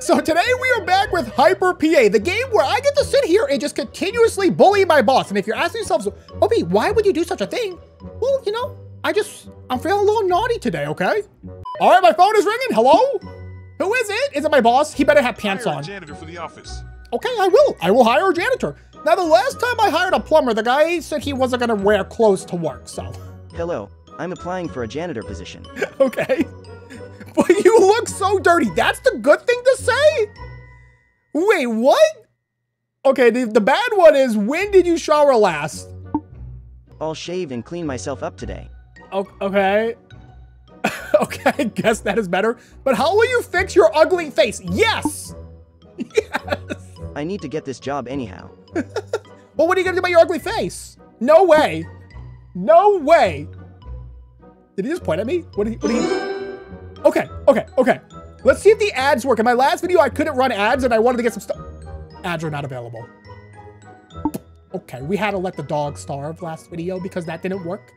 So today we are back with Hyper PA, the game where I get to sit here and just continuously bully my boss. And if you're asking yourselves, OB, why would you do such a thing? Well, you know, I just, I'm feeling a little naughty today, okay? All right, my phone is ringing. Hello? Who is it? Is it my boss? He better have pants Hire a on. janitor for the office. Okay, I will. I will hire a janitor. Now, the last time I hired a plumber, the guy said he wasn't gonna wear clothes to work, so, Hello, I'm applying for a janitor position. okay. But you look so dirty. That's the good thing to say? Wait, what? Okay, the, the bad one is, when did you shower last? I'll shave and clean myself up today. Okay. okay, I guess that is better. But how will you fix your ugly face? Yes! Yes! I need to get this job anyhow. Well, what are you gonna do about your ugly face? No way. No way. Did he just point at me? What did he, what did he Okay, okay, okay. Let's see if the ads work. In my last video, I couldn't run ads and I wanted to get some stuff. Ads are not available. Okay, we had to let the dog starve last video because that didn't work.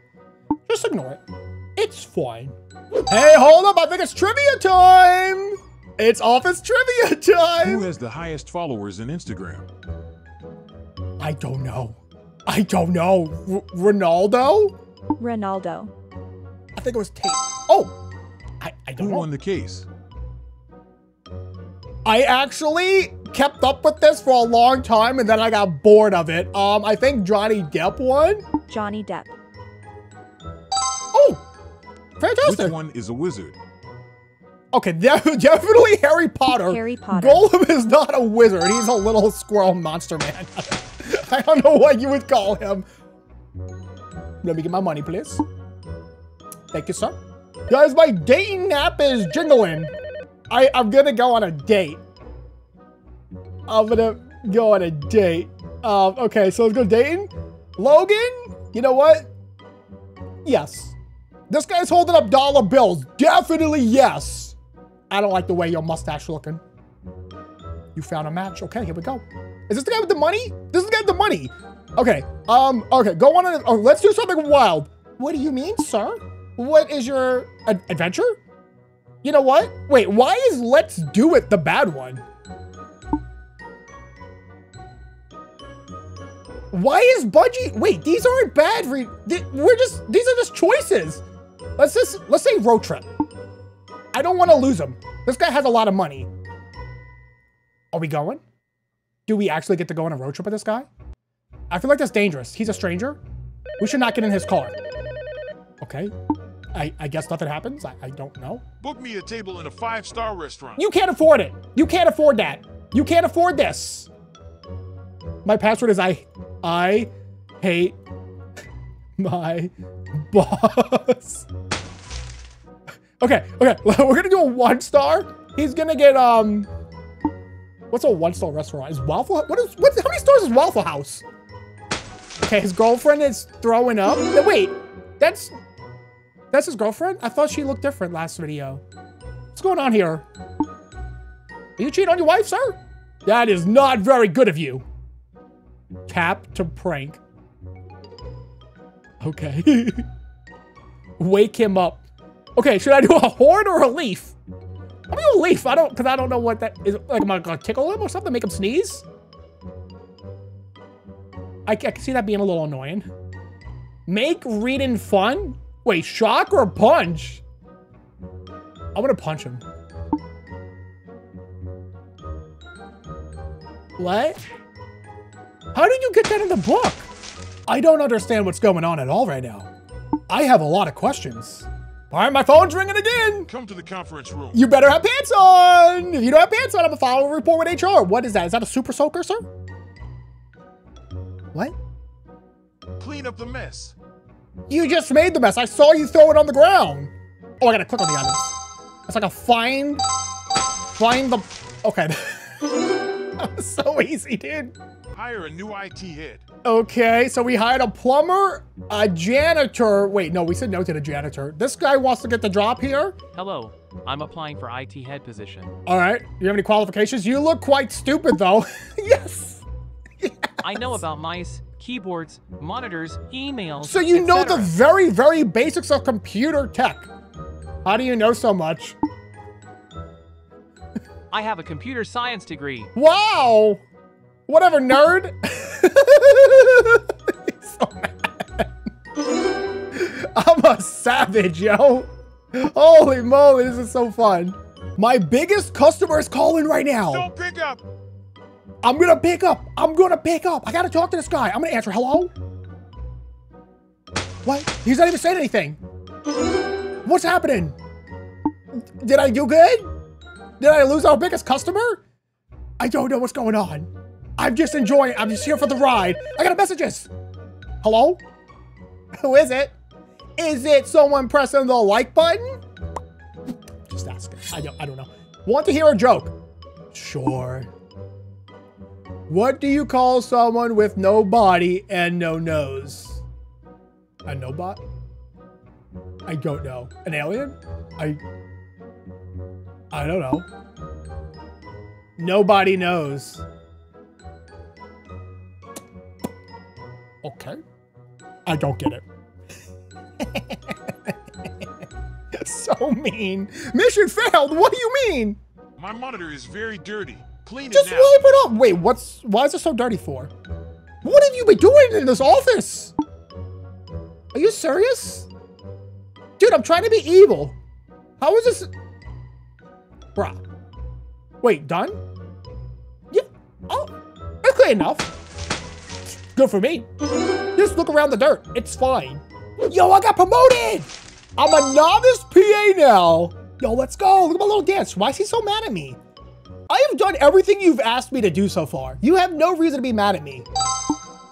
Just ignore it. It's fine. Hey, hold up. I think it's trivia time. It's office trivia time. Who has the highest followers in Instagram? I don't know. I don't know. R- Ronaldo? Ronaldo. I think it was Tate. Oh, I, I Who don't know. won the case? I actually kept up with this for a long time and then I got bored of it. Um, I think Johnny Depp won. Johnny Depp. Oh, fantastic. Which one is a wizard? Okay, de- definitely Harry Potter. Harry Potter. Gollum is not a wizard. He's a little squirrel monster man. I don't know what you would call him. Let me get my money, please. Thank you, sir. Guys, my dating app is jingling. I, I'm gonna go on a date. I'm gonna go on a date. Um, okay, so let's go dating. Logan, you know what? Yes. This guy's holding up dollar bills. Definitely yes. I don't like the way your mustache looking. You found a match. Okay, here we go. Is this the guy with the money? This is the guy with the money. Okay. Um. Okay. Go on. A, oh, let's do something wild. What do you mean, sir? What is your ad- adventure? You know what? Wait. Why is Let's Do It the bad one? Why is Budgie? Wait, these aren't bad. We're just. These are just choices. Let's just. Let's say road trip. I don't want to lose him. This guy has a lot of money. Are we going? Do we actually get to go on a road trip with this guy? I feel like that's dangerous. He's a stranger. We should not get in his car. Okay. I, I guess nothing happens. I, I don't know. Book me a table in a five-star restaurant. You can't afford it. You can't afford that. You can't afford this. My password is I I hate my boss. Okay, okay. We're gonna do a one star. He's gonna get um what's a one star restaurant? Is Waffle what is what how many stars is Waffle House? Okay, his girlfriend is throwing up. No, wait, that's that's his girlfriend? I thought she looked different last video. What's going on here? Are you cheating on your wife, sir? That is not very good of you. Cap to prank. Okay. Wake him up. Okay, should I do a horn or a leaf? I'm gonna do a leaf. I don't, cause I don't know what that is. Like, am I gonna tickle him or something? Make him sneeze? I, I can see that being a little annoying. Make reading fun? Wait, shock or punch? I'm gonna punch him. What? How did you get that in the book? I don't understand what's going on at all right now. I have a lot of questions. All right, my phone's ringing again. Come to the conference room. You better have pants on. If you don't have pants on, I'm gonna file a report with HR. What is that? Is that a super soaker, sir? What? Clean up the mess. You just made the mess. I saw you throw it on the ground. Oh, I gotta click on the items. It's like a find, find the, okay. that was so easy, dude. Hire a new IT head. Okay, so we hired a plumber, a janitor. Wait, no, we said no to the janitor. This guy wants to get the job here. Hello, I'm applying for IT head position. All right, you have any qualifications? You look quite stupid though. yes. I know about mice, keyboards, monitors, emails. So you know the very, very basics of computer tech. How do you know so much? I I have a computer science degree. Wow! Whatever, nerd. He's so mad. I'm a savage, yo. Holy moly, this is so fun. My biggest customer is calling right now. Don't pick up. I'm gonna pick up. I'm gonna pick up. I gotta talk to this guy. I'm gonna answer. Hello? What? He's not even saying anything. What's happening? Did I do good? Did I lose our biggest customer? I don't know what's going on. I'm just enjoying. I'm just here for the ride. I got a messages. Hello? Who is it? Is it someone pressing the like button? Just asking. I don't. I don't know. Want to hear a joke? Sure. What do you call someone with no body and no nose? A no bot? I don't know. An alien? I. I don't know. Nobody knows. Okay. I don't get it. That's so mean. Mission failed. What do you mean? My monitor is very dirty. Clean Just it wipe it up. Wait, what's why is it so dirty for? What have you been doing in this office? Are you serious? Dude, I'm trying to be evil. How is this? Bruh. Wait, done? Yeah. Oh, that's clean enough. Good for me. Just look around the dirt. It's fine. Yo, I got promoted. I'm a novice PA now. Yo, let's go. Look at my little dance. Why is he so mad at me? I have done everything you've asked me to do so far. You have no reason to be mad at me.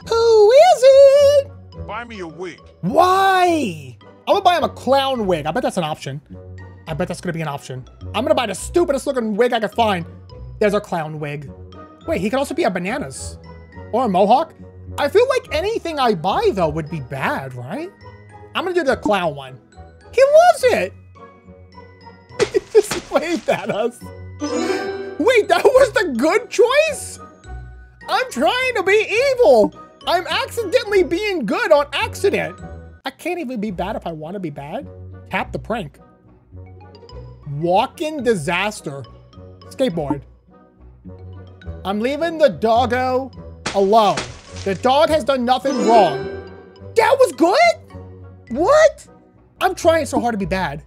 Who is it? Buy me a wig. Why? I'm gonna buy him a clown wig. I bet that's an option. I bet that's gonna be an option. I'm gonna buy the stupidest looking wig I could find. There's a clown wig. Wait, he could also be a bananas. Or a mohawk. I feel like anything I buy though would be bad, right? I'm gonna do the clown one. He loves it. He just waved at us. Wait, that was the good choice? I'm trying to be evil. I'm accidentally being good on accident. I can't even be bad if I want to be bad. Tap the prank. Walk-in disaster. Skateboard. I'm leaving the doggo alone. The dog has done nothing wrong. That was good? What? I'm trying so hard to be bad.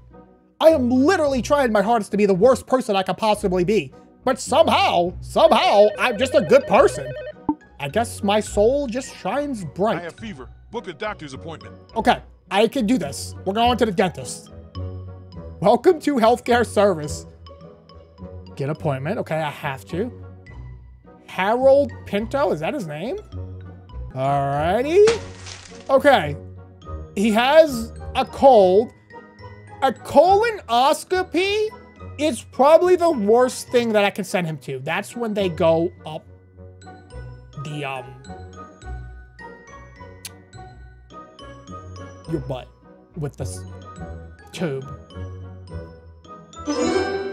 I am literally trying my hardest to be the worst person I could possibly be. But somehow, somehow, I'm just a good person. I guess my soul just shines bright. I have fever. Book a doctor's appointment. Okay, I can do this. We're going to the dentist. Welcome to healthcare service. Get appointment. Okay, I have to. Harold Pinto, is that his name? Alrighty. Okay. He has a cold. A colonoscopy is probably the worst thing that I can send him to. That's when they go up the um your butt with this tube.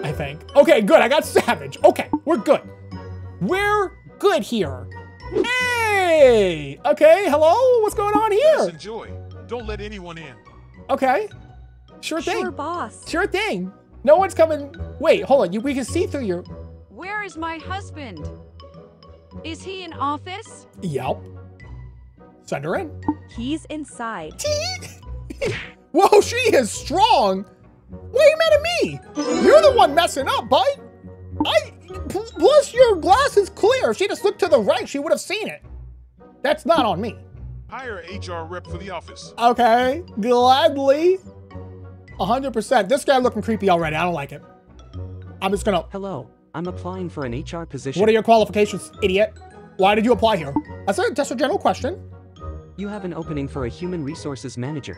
I think. Okay, good. I got savage. Okay, we're good. We're good here. Hey! Okay, hello? What's going on Yes, here? enjoy. Don't let anyone in. Okay. Sure thing. Sure, boss. Sure thing. No one's coming. Wait, hold on. You, we can see through your. Where is my husband? Is he in office? Yep. Send her in. He's inside. Whoa, she is strong. Why are you mad at me? You're the one messing up, bud. I. p- Plus, your glass is clear. If she just looked to the right, she would have seen it. That's not on me. Hire a HR rep for the office. Okay, gladly. 100%. This guy looking creepy already. I don't like it. I'm just gonna. Hello, I'm applying for an HR position. What are your qualifications, idiot? Why did you apply here? That's a, that's a general question. You have an opening for a human resources manager.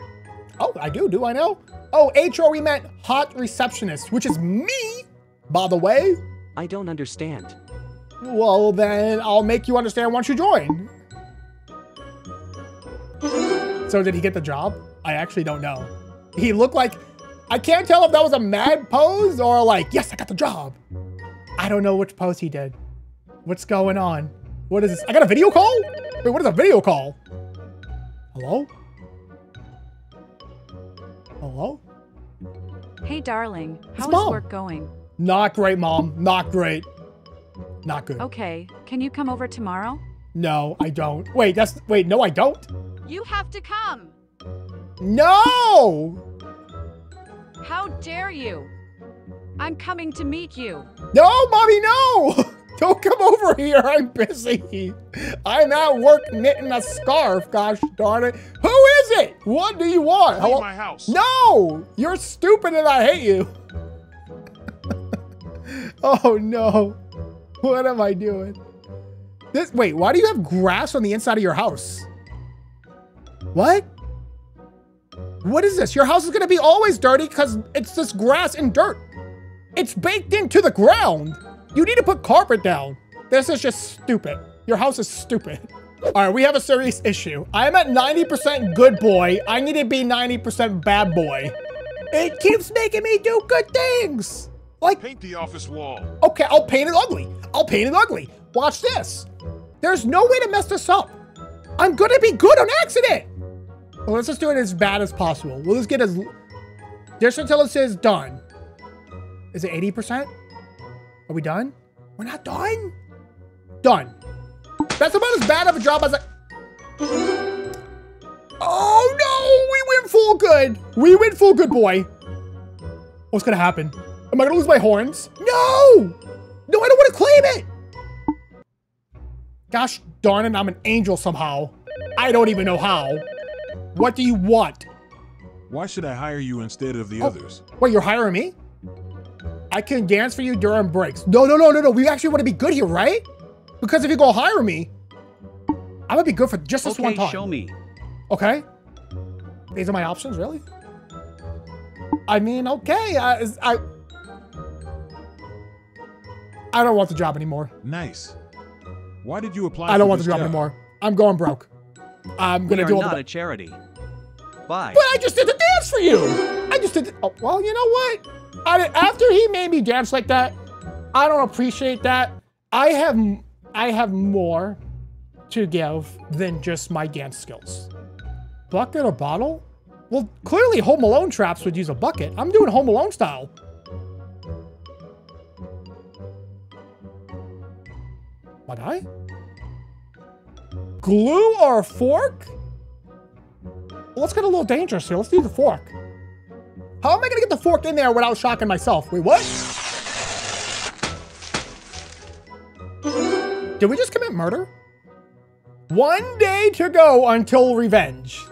Oh, I do. Do I know? Oh, HR, we meant hot receptionist, which is me, by the way. I don't understand. Well, then I'll make you understand once you join. So did he get the job? I actually don't know. He looked like, I can't tell if that was a mad pose or like, yes, I got the job. I don't know which pose he did. What's going on? What is this? I got a video call? Wait, what is a video call? Hello? Hello? Hey, darling. How is Mom. work going? Not great, Mom. Not great. Not good. Okay, can you come over tomorrow? No, I don't. Wait, that's wait, no, I don't. You have to come. No! How dare you? I'm coming to meet you. No, mommy, no! Don't come over here. I'm busy. I'm at work knitting a scarf. Gosh darn it. Who is it? What do you want? Leave Hello? my house. No! You're stupid and I hate you. oh no. What am I doing? This wait, why do you have grass on the inside of your house? What? What is this? Your house is gonna be always dirty because it's this grass and dirt. It's baked into the ground. You need to put carpet down. This is just stupid. Your house is stupid. All right, we have a serious issue. I'm at 90% good boy. I need to be 90% bad boy. It keeps making me do good things. Like, Paint the office wall. okay, I'll paint it ugly. I'll paint it ugly. Watch this. There's no way to mess this up. I'm gonna be good on accident. Let's just do it as bad as possible. We'll just get as just until it says done. Is it 80%? Are we done? We're not done? Done. That's about as bad of a job as I... Oh no! We went full good! We went full good, boy. What's gonna happen? Am I gonna lose my horns? No! No, I don't wanna claim it! Gosh darn it, I'm an angel somehow. I don't even know how. What do you want? Why should I hire you instead of the Oh. others? Wait, you're hiring me? I can dance for you during breaks. No, no, no, no, no. We actually want to be good here, right? Because if you go hire me, I'm gonna be good for just this one Okay, time. show me. Okay. These are my options, really? I mean, okay. I, I, I don't want the job anymore. Nice. Why did you apply? I don't for want the this job anymore. I'm going broke. I'm gonna are do all not the. a charity. Bye. But I just did the dance for you. I just did. The, oh, well, you know what? I, after he made me dance like that, I don't appreciate that. I have I have more to give than just my dance skills. Bucket or bottle? Well, clearly Home Alone traps would use a bucket. I'm doing Home Alone style. What I? Glue or fork? Let's get a little dangerous here. Let's do the fork. How am I gonna get the fork in there without shocking myself? Wait, what? Did we just commit murder? One day to go until revenge.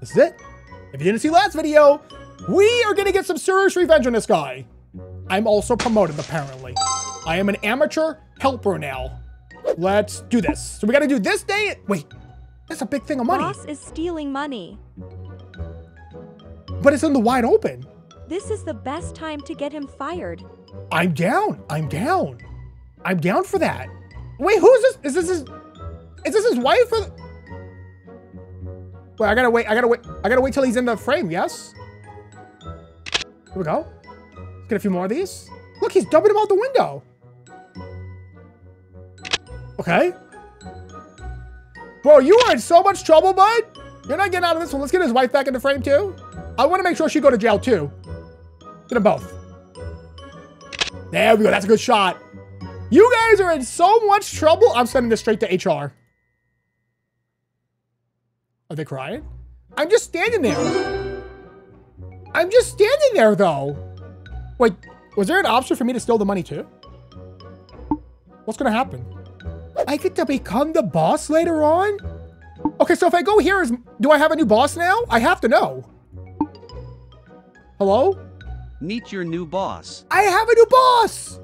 This is it. If you didn't see last video, we are gonna get some serious revenge on this guy. I'm also promoted, apparently. I am an amateur helper now. Let's do this. So we gotta do this day. Wait, that's a big thing of money. Boss is stealing money. But it's in the wide open. This is the best time to get him fired. I'm down. I'm down. I'm down for that. Wait, who is this? Is this his? Is this his wife? Or... Wait, I gotta wait. I gotta wait. I gotta wait till he's in the frame. Yes. Here we go. Let's get a few more of these. Look, he's dumping them out the window. Okay. Bro, you are in so much trouble, bud. You're not getting out of this one. Let's get his wife back in the frame too. I want to make sure she go to jail too. Get them both. There we go. That's a good shot. You guys are in so much trouble. I'm sending this straight to HR. Are they crying? I'm just standing there. I'm just standing there, though. Wait, was there an option for me to steal the money, too? What's going to happen? I get to become the boss later on? Okay, so if I go here, is, do I have a new boss now? I have to know. Hello? Meet your new boss. I have a new boss!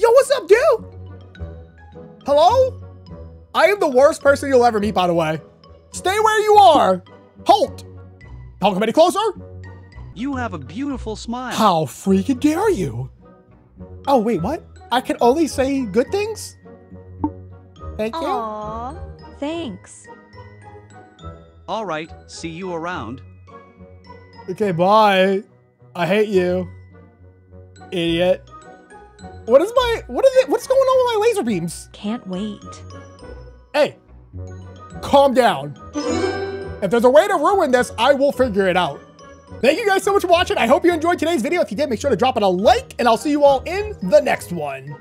Yo, what's up, dude? Hello? I am the worst person you'll ever meet, by the way. Stay where you are! Halt! Don't come any closer! You have a beautiful smile. How freaking dare you? Oh, wait, what? I can only say good things? Thank you. Aww. Thanks. All right, see you around. Okay, bye. I hate you. Idiot. What is my, what is it, what's going on with my laser beams? Can't wait. Hey, calm down. If there's a way to ruin this, I will figure it out. Thank you guys so much for watching. I hope you enjoyed today's video. If you did, make sure to drop it a like, and I'll see you all in the next one.